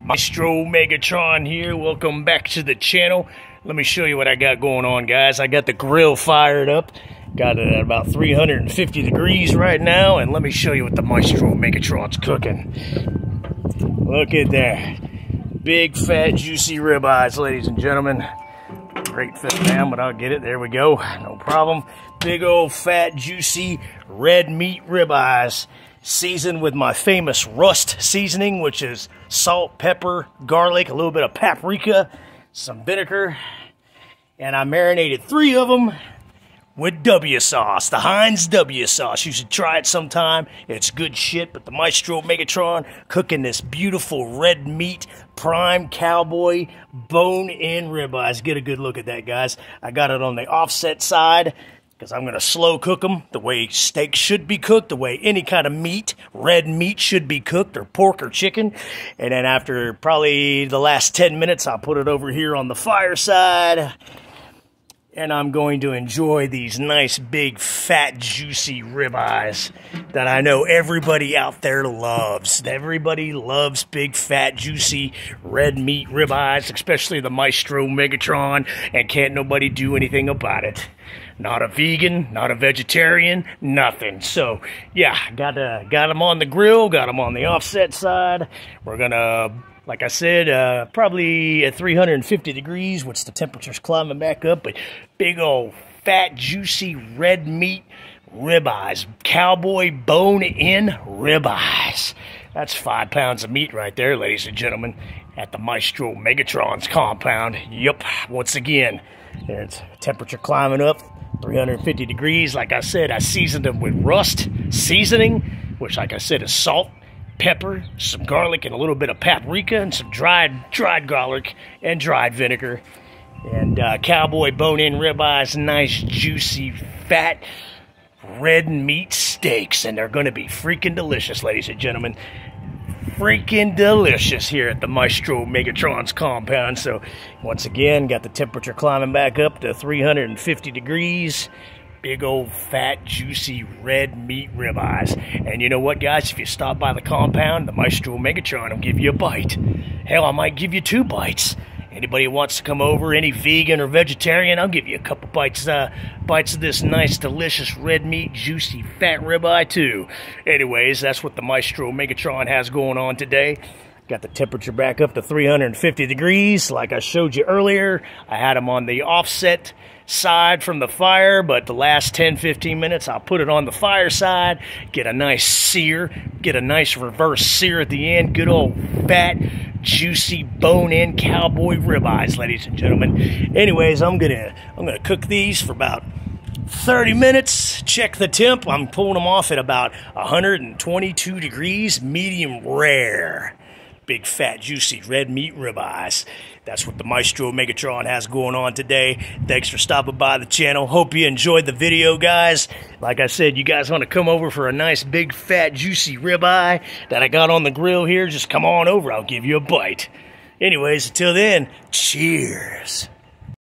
Maestro Megatron here. Welcome back to the channel. Let me show you what I got going on, guys. I got the grill fired up. Got it at about 350 degrees right now, and let me show you what the Maestro Megatron's cooking. Look at that. Big, fat, juicy ribeyes, ladies and gentlemen. Great fit down, but I'll get it. There we go. No problem. Big old, fat, juicy, red meat ribeyes seasoned with my famous rust seasoning, which is salt, pepper, garlic, a little bit of paprika, some vinegar, and I marinated three of them with W sauce, the Heinz W sauce. You should try it sometime. It's good shit, but the Maestro Megatron cooking this beautiful red meat prime cowboy bone in ribeyes. Get a good look at that, guys. I got it on the offset side because I'm going to slow cook them the way steak should be cooked, the way any kind of meat, red meat should be cooked, or pork or chicken. And then after probably the last 10 minutes, I'll put it over here on the fireside. And I'm going to enjoy these nice, big, fat, juicy ribeyes that I know everybody out there loves. Everybody loves big, fat, juicy, red meat ribeyes, especially the Maestro Megatron, and can't nobody do anything about it not a vegan, not a vegetarian, nothing. So yeah, got uh, got them on the grill, got them on the offset side. We're gonna, like I said, uh, probably at 350 degrees, which the temperature's climbing back up. But big old fat, juicy red meat ribeyes, cowboy bone-in ribeyes. That's five pounds of meat right there, ladies and gentlemen, at the Maestro Megatron's compound. Yup, once again, it's temperature climbing up. 350 degrees. Like I said, I seasoned them with rust seasoning, which, like I said, is salt, pepper, some garlic, and a little bit of paprika, and some dried dried garlic and dried vinegar, and uh, cowboy bone-in ribeyes, nice juicy fat red meat steaks, and they're going to be freaking delicious, ladies and gentlemen freaking delicious here at the Maestro Megatron's compound. So, once again, got the temperature climbing back up to 350 degrees. Big old fat, juicy red meat ribeyes. And you know what, guys? If you stop by the compound, the Maestro Megatron will give you a bite. Hell, I might give you two bites. Anybody wants to come over, any vegan or vegetarian, I'll give you a couple bites, uh, bites of this nice, delicious red meat, juicy, fat ribeye too. Anyways, that's what the Maestro Megatron has going on today. Got the temperature back up to 350 degrees. Like I showed you earlier, I had them on the offset side from the fire, but the last 10, 15 minutes, I'll put it on the fire side, get a nice sear, get a nice reverse sear at the end, good old fat, juicy bone-in cowboy ribeyes, ladies and gentlemen. Anyways, I'm gonna I'm gonna cook these for about 30 minutes. Check the temp. I'm pulling them off at about 122 degrees, medium rare. Big fat juicy red meat ribeyes. That's what the Maestro Megatron has going on today. Thanks for stopping by the channel. Hope you enjoyed the video, guys. Like I said, you guys want to come over for a nice big fat juicy ribeye that I got on the grill here, just come on over. I'll give you a bite. Anyways, until then, cheers.